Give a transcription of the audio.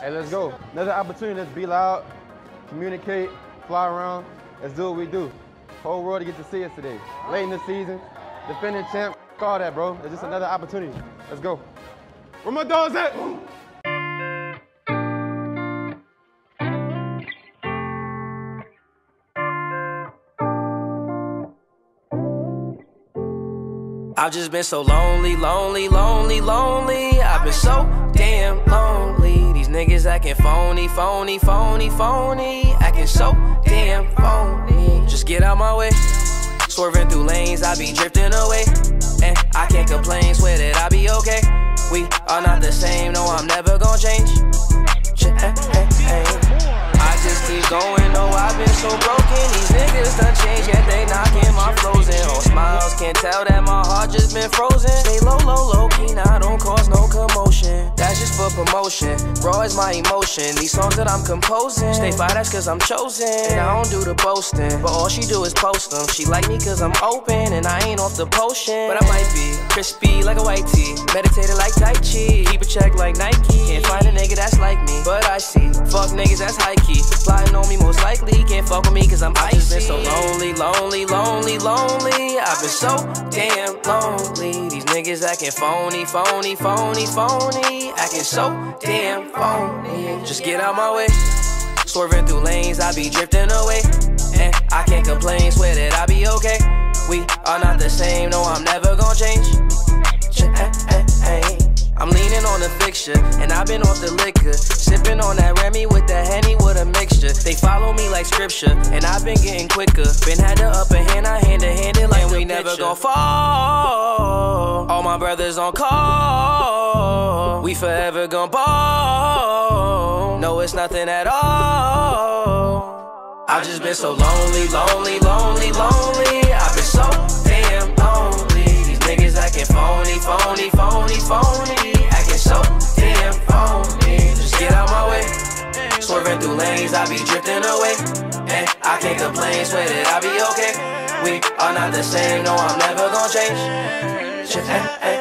Hey, let's go. Another opportunity. Let's be loud, communicate, fly around. Let's do what we do. Whole world to get to see us today. Late in the season, defending champ, all that, bro. It's just another opportunity. Let's go. Where my dogs at? I've just been so lonely, lonely, lonely, lonely. I've been so damn lonely. Niggas acting phony, phony, phony, phony. Acting so damn phony. Just get out my way. Swerving through lanes, I be drifting away. And I can't complain, swear that I be okay. We are not the same, no, I'm never gonna change. Eh, eh, eh. I just keep going, no, I've been so broken. These niggas done changed, yet they knocking my flows in. On smiles, can't tell that my heart just been frozen. Stay low, low, low key, now don't cause no commotion. That's just for promotion. Raw is my emotion. These songs that I'm composing. Stay fire, that's cause I'm chosen. And I don't do the boasting, but all she do is post them. She like me cause I'm open, and I ain't off the potion. But I might be crispy like a white tee. Meditated like Tai Chi. Keep a check like Nike. Can't find a nigga that's like me, but I see. Fuck niggas that's high cause I'm. I've been so lonely, lonely, lonely, lonely. I've been so damn lonely. These niggas acting phony, phony, phony, phony. Acting so damn phony. Just get out my way. Swerving through lanes, I be drifting away. And I can't complain, swear that I be okay. We are not the same, no, I'm never gonna change. Eh, eh, eh. I'm leaning on the fixture, and I've been off the liquor. Sipping on that Remy with the like scripture, and I've been getting quicker. Been had the upper hand, I hand to hand it like and we never gon' fall. All my brothers on call. We forever gon' ball. No, it's nothing at all. I've just been so lonely, lonely, lonely, lonely. I've been so can't complain, swear that I'll be okay. We are not the same, no, I'm never gonna change. Eh, eh.